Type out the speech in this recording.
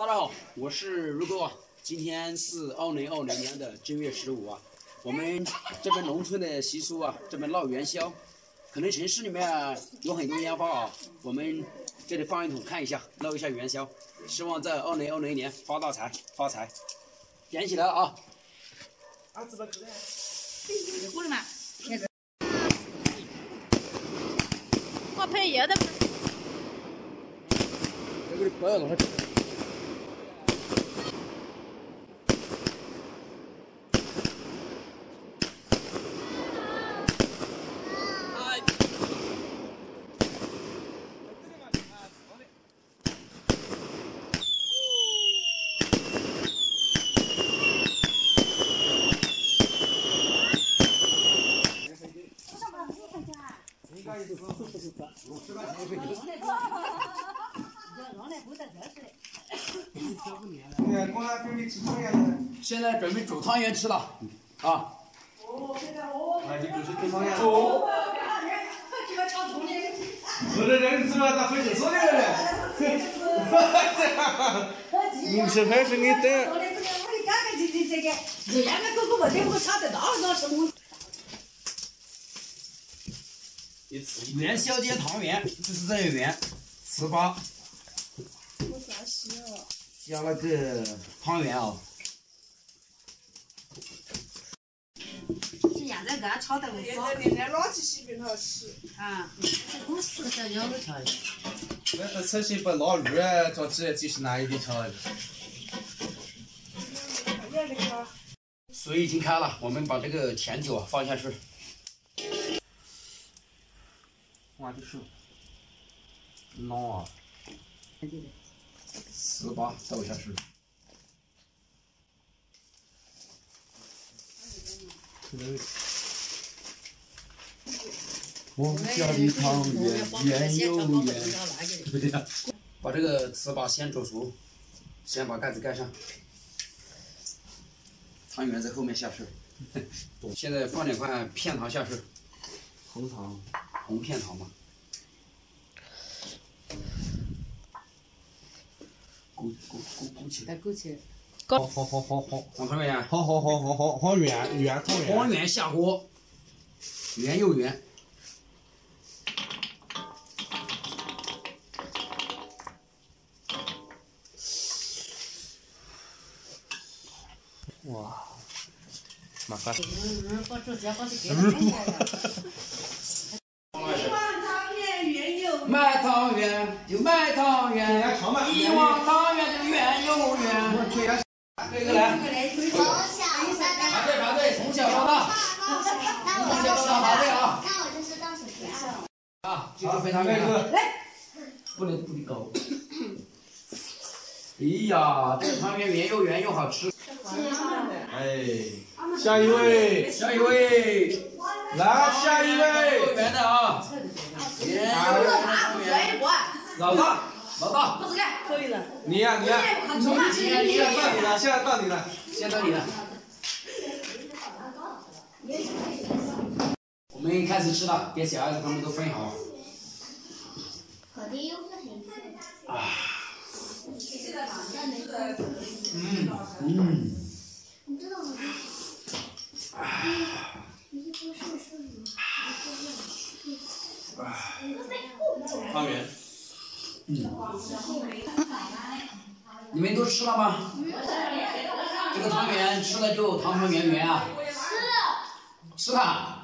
大家好，我是如哥啊。今天是二零二零年的正月十五啊。我们这边农村的习俗啊，这边闹元宵，可能城市里面有很多烟花啊。我们这里放一桶看一下，闹一下元宵，希望在二零二零年发大财发财。点起来了啊！啊，怎么可能？过来嘛！我拍叶子。这个不要弄它。现在准备煮汤圆吃了，啊！哦，现在哦，那就准备煮汤圆。哦，这个炒汤圆。我这人吃了咋！你是还是你等？我的这个我的干干净净这个，人家那哥哥问的我查得到，那是我。元宵节汤圆，这是这个圆，糍粑。我哦？加了个汤圆哦。现在刚炒的我现在天天拿起西饼头吃。啊，我十个小腰都跳的。那个车先不拉绿啊，着急就是拿一点炒的。水已经开了，我们把这个甜酒啊放下去。哇，就是孬啊！糍粑倒下去。我家的汤圆圆又圆。对不对，把这个糍粑先煮熟，先把盖子盖上。汤圆在后面下去。现在放两块片糖下去。红糖。红片糖嘛，勾勾勾勾起来，勾起来，好好好好好，黄汤圆，好好好好好好远远汤圆，汤圆下锅，圆又圆，哇，麻烦。卖汤圆就卖汤圆，一碗汤圆就圆又圆。这个来，排队排队，从小到大，从小到大排队啊！那我就是倒数第二。啊，这个非常圆了，不能不能高。哎呀，这个汤圆圆又圆又好吃。哎，下一位，下一位，来下一位，圆的啊。老大，老大，不是干，可以了。你呀，你呀，你呀，你呀，到你了，现在到你了，现在到你了。我们开始吃了，给小孩子他们都分好。啊。嗯嗯。汤圆，嗯，你们都吃了吗？这个汤圆吃了就汤汤圆圆啊？吃，吃它。